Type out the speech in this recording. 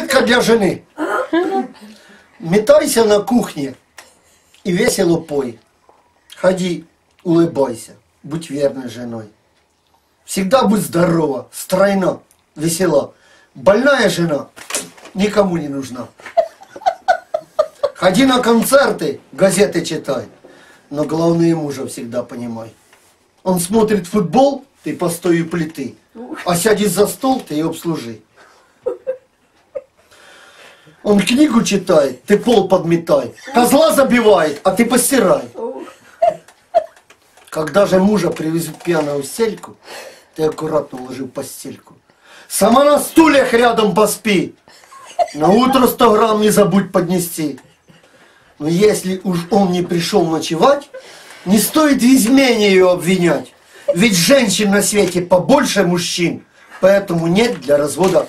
Заметка для жены. Метайся на кухне и весело пой. Ходи, улыбайся, будь верной женой. Всегда будь здорова, стройна, весела. Больная жена никому не нужна. Ходи на концерты, газеты читай. Но главное мужа всегда понимай. Он смотрит футбол, ты постой у плиты. А сядешь за стол, ты ее обслужи. Он книгу читает, ты пол подметай. Козла забивает, а ты постирай. Когда же мужа привезут пьяного в стельку, ты аккуратно уложи в постельку. Сама на стульях рядом поспи. На утро 100 грамм не забудь поднести. Но если уж он не пришел ночевать, не стоит в измене ее обвинять. Ведь женщин на свете побольше мужчин, поэтому нет для развода